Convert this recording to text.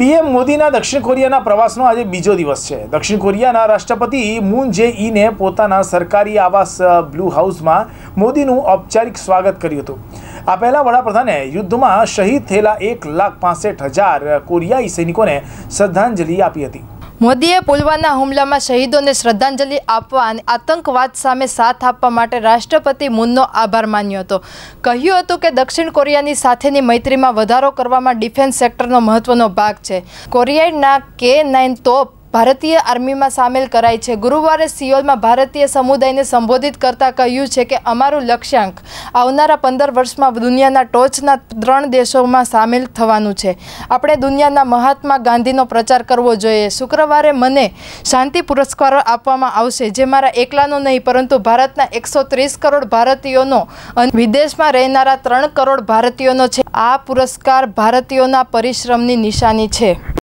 PM મોદીના દક્ષિણ કોરિયાના પ્રવાસનો આજે બીજો દિવસ છે. દક્ષિણ કોરિયાના રાષ્ટ્રપતિ મૂન જે ઈને પોતાના સરકારી આવાસ બ્લુ હાઉસમાં મોદીનું ઔપચારિક સ્વાગત કર્યું હતું. આ પહેલાં વડાપ્રધાને યુદ્ધમાં શહીદ થયેલા એક લાખ પાસઠ હજાર કોરિયાઈ સૈનિકોને શ્રદ્ધાંજલિ આપી હતી. મોદીએ પુલવાના હુમલામાં શહીદોને શ્રદ્ધાંજલિ આપવા અને આતંકવાદ સામે સાથ આપવા માટે રાષ્ટ્રપતિ મૂનનો આભાર માન્યો હતો. કહ્યું હતું કે દક્ષિણ કોરિયાની સાથેની મૈત્રીમાં વધારો કરવામાં ડિફેન્સ સેક્ટરનો મહત્વનો ભાગ છે. કોરિયાના કે નાઇન તોપ ભારતીય આર્મીમાં સામેલ કરાઈ છે. ગુરુવારે સિયોલમાં ભારતીય સમુદાયને સંબોધિત કરતાં કહ્યું છે કે અમારું લક્ષ્યાંક આવનારા પંદર વર્ષમાં દુનિયાના ટોચના ત્રણ દેશોમાં સામેલ થવાનું છે. આપણે દુનિયાના મહાત્મા ગાંધીનો પ્રચાર કરવો જોઈએ. શુક્રવારે મને શાંતિ પુરસ્કારો આપવામાં આવશે, જે મારા એકલાનો નહીં, પરંતુ ભારતના એકસો ત્રીસ કરોડ ભારતીયોનો અને વિદેશમાં રહેનારા ત્રણ કરોડ ભારતીયોનો છે. આ પુરસ્કાર ભારતીયોના પરિશ્રમની નિશાની છે.